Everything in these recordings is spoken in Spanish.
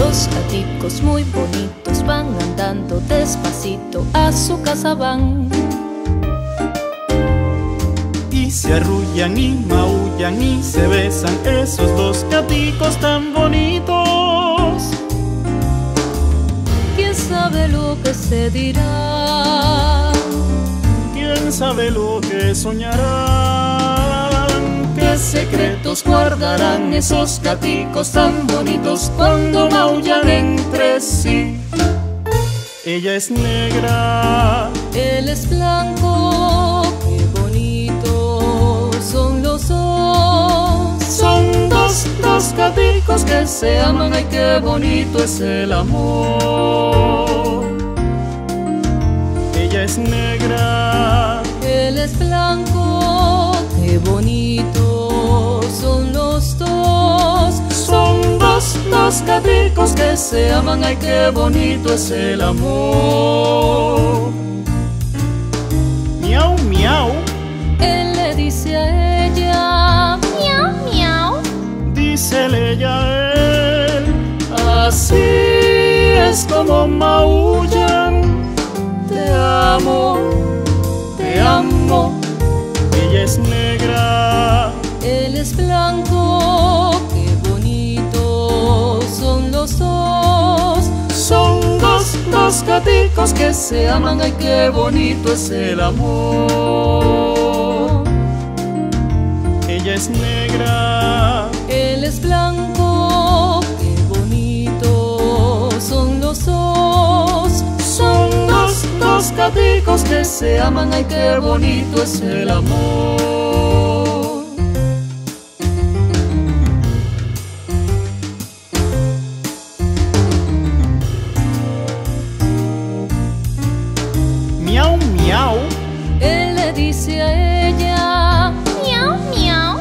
gatitos muy bonitos van andando despacito a su casa van. Y se arrullan y maullan y se besan esos dos gaticos tan bonitos. ¿Quién sabe lo que se dirá? ¿Quién sabe lo que soñarán? ¿Qué secretos guardarán esos gaticos tan bonitos cuando maullan entre sí? Ella es negra, él es blanco, qué bonito son los dos. Son dos, dos gaticos que se aman, ay qué bonito es el amor. Ella es negra, dos, gaticos que se aman, ay qué bonito es el amor. Miau, miau, Él le dice a ella, Miau, miau. dícele ella a él. Así es como maullan. Te amo, dos, gaticos que se aman, ay qué bonito es el amor. Ella es negra, Él es blanco, qué bonito son los dos. son dos, dos gaticos que se aman, ay qué bonito es el amor. Dice a ella, Miau, miau.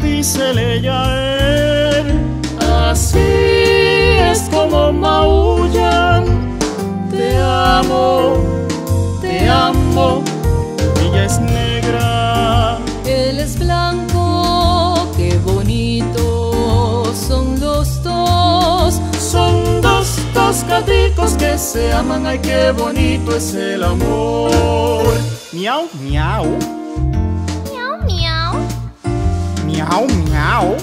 dícele ella a él. Así es como maullan. Te amo, te amo. Ella es negra, dos, gaticos que se aman. Ay, qué bonito es el amor. Miau, miau, Miau, miau. miau, miau.